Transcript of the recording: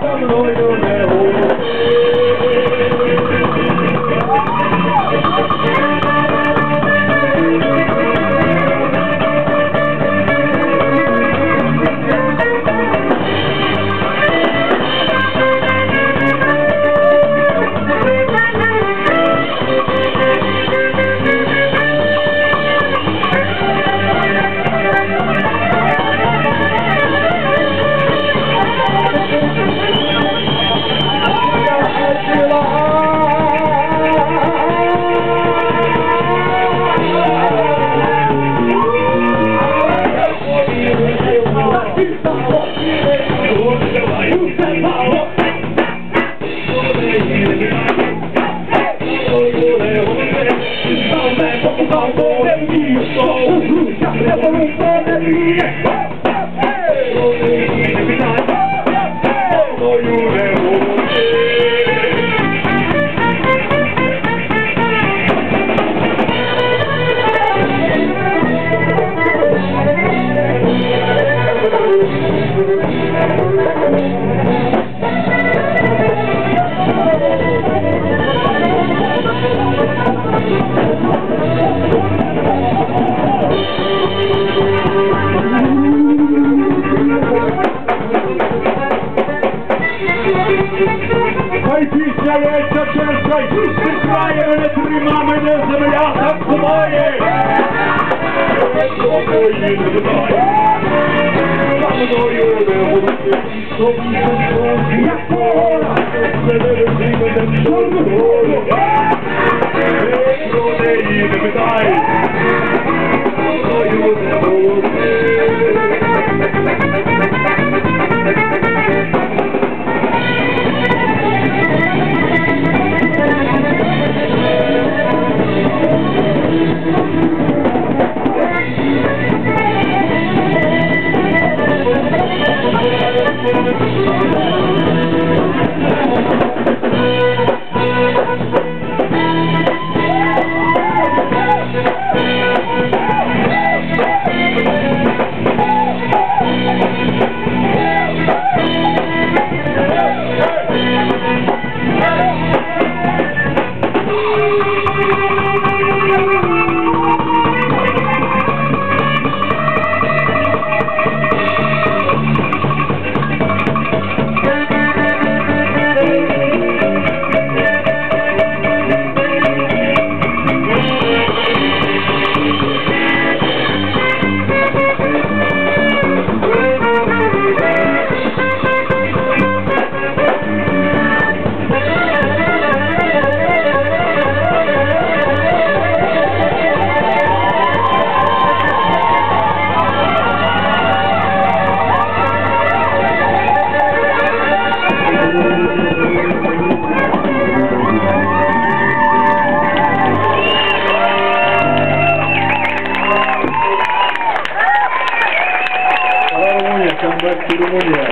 Lord, Lord, Lord. Amore on amore mio, Najlepsza częstka czystym krajem, ale trzymamy na ziemiach swoje. Jak pora, Samba aqui no.